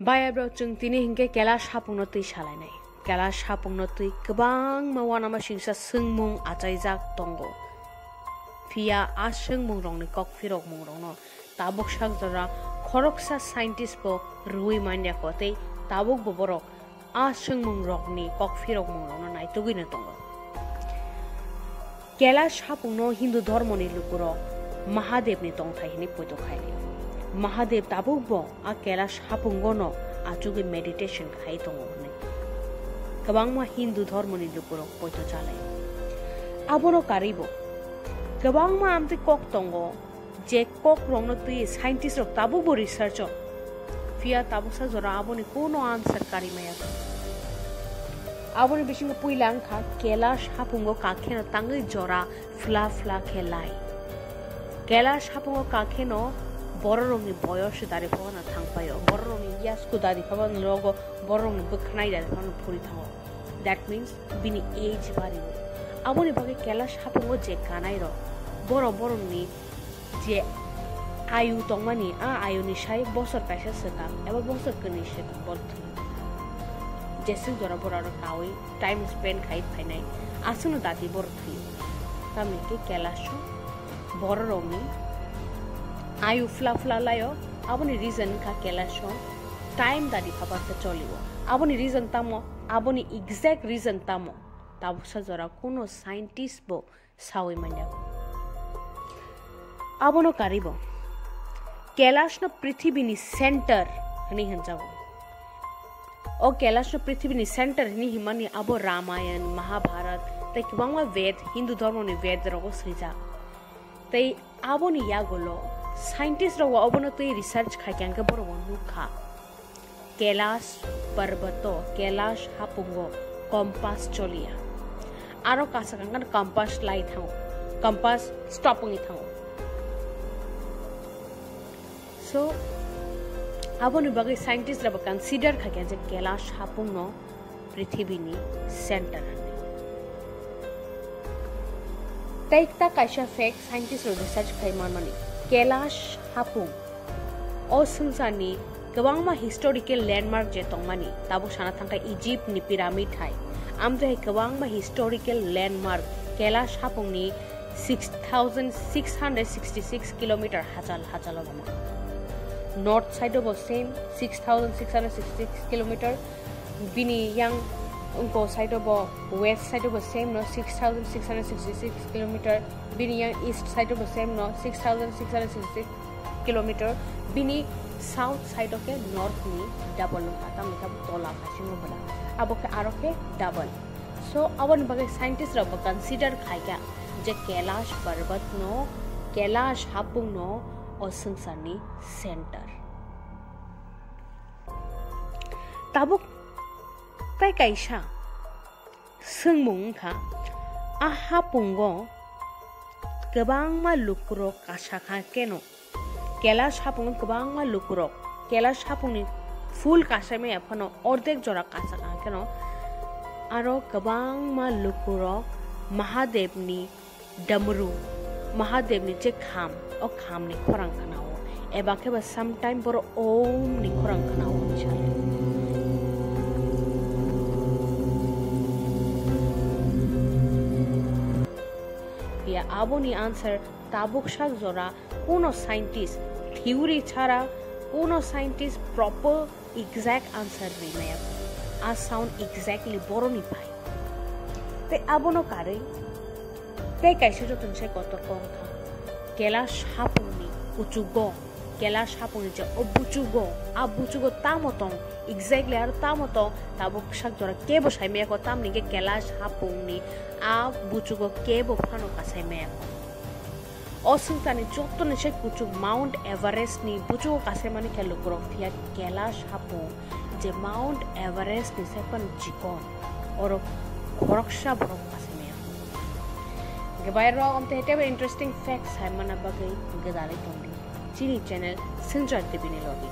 बायाब्राव जों दिनै हिंगे केला सापुंनो तै सालायनाय केला सापुंनो तै गोबां मावाना मासिंसा सोंमुं आजायजाक दंगौ फिया आ सोंमुं रंनि कक फिरक मुं रंनो ताबुक साक जरा खरकसा साइन्टिस्ट बो रुई मान्या कते ताबुक बो बरक आ सोंमुं रंनि कक फिरक मुं रंनो नायतुगिनो दंगौ केला सापुंनो हिन्दु धर्मनि लुकुरो महादेवनि दंथाय हिनि මහදේ තබුබ්බෝ ආ කැලාශ් හපුංගොනෝ আচুগে মেডিটেশন খাই তঙ্গনে গবাংমা হিন্দু ধর্ম নি লুকুর পৈত চালে আবন কারিব গবাংমা আমি কক তঙ্গ যে কক রং তুই সাইন্টিস্ট রক তাবু বো রিসার্চ ফিয়া তাবুসা জরা আবনি কোনো আনসার কারি মায়া আবনি বিশিং পুইলাং খা কেলা সাপুঙ্গ কাখেন তাঙ্গি জরা ফ্লা ফ্লা খেলাই কেলা সাপুঙ্গ কাখেন bororongni boyoshe dari phona thangpayo bororongni yasku dari phona logo bororongni bukhnai dari phona phuri thango that means bini age bari amoni bage kela sapungo je kanai ro boro borongni যে আয়ু তংমানি আ আয়ুনি সাই বছর পাইসা সেকা এবার বছর কনি সে বদ্ধ জেসিং জরা বড় কাউই টাইম স্পেন্ড খাই ফাইনাই আসুন দাদি বড় থুই তামিকে কেলাসো বড় রঙি ayu fla fla layo aboni reason ka kelasho time dadi phabar ta cholibo aboni reason tamo aboni exact reason tamo tabusa jora kono scientist bo sawi manya abono karibo Kailash न पृथ्वीनी centre Honey हंजाओ ओ कैलाश न पृथ्वीनी centre Honey Himani अबो रामायण महाभारत तै किबांगा वेद हिंदू धर्म नि वेद रगो सैजा तै आबो नि यागोलो scientist रो अवनति research खाक्यांके बर वनुखा कैलाश पर्वत कैलाश हापुंगो कम्पास चलिया आरो कासाकांगन कम्पास लाई थाओ कम्पास स्टॉपिंग थाओ सो आबोनि बागै साइंटिस्ट रब कन्सिडर खाक्या जे कैलाश हापुंगनो पृथ्वीनि सेंटर तैकता काशा फेक साइंटिस्ट रो रिसर्च खाइमान मानी Kailash हापुं o sungsani kwbangma historical landmark je tongmani tabo sana thangka Egypt ni pyramid hai amre hai kwbangma historical landmark Kailash हापुं ni 6666 kilometer hachal hachal bama north side of same 6666 kilometer bini yang उनको side अब west side अब same न six thousand six hundred sixty six kilometre बिनि east side अब same न six thousand six hundred sixty six kilometre बिनि south side के north नि डबल नंबर तला खासी अब के आरो के डबल सो अब बगे साइंटिस्ट रब कंसीडर खाया जे कैलाश पर्वत नो कैलाश हापुंग नो और संसार सेंटर तबुक 拜介绍，sing mong ka aha pungo. Gebang ma lukro kasaka keno. কেলাস হাপুং গবাং মা লুকুরো কেলাস হাপুনি ফুল কাশেমে এখনও অর্ধেক জোড়া কাঁচা কেন আরও গবাং মা লুকুরো মহাদেবনি ডমরু মহাদেবনি যে খাম ও খামনি খোরাং খানাও এবাকে বা সামটাইম বড় ওম নি খোরাং খানাও দিয়া আবনি আনসার তাবুক শাক জরা, কোনো সাইন্টিস্ট থিওরি ছাড়া কোনো সাইন্টিস্ট প্রপার এক্স্যাক্ট আনসার নেই আর সাউন্ড এক্স্যাক্টলি বড়নি পাই তে আবনো কারে? তে কাইসে যতন সে কত কথা কেলা সাপনি, উঁচু গ কেলা সাপুনি যে অবুচু গ আবুচু গ তা মতন exactly ar tamo to tabuk sak jora kebo sai me ko tam ni ke kelash hapung ni a buchu ko kebo phano ka sai me ko অসুবিধানি যত নিচে কুচু মাউন্ট এভারেস্ট নি বুচু কাছে মানে খেলো গ্রফিয়া কেলাশ হাপু যে মাউন্ট এভারেস্ট নি সেপন চিকন ওর খরকসা বরফ কাছে মে গবাইর র অমতে হেটে ইন্টারেস্টিং ফ্যাক্টস হাই মানা বাগে গদালি তন্দি। चिली चैनल संजाट दिबिने लॉगी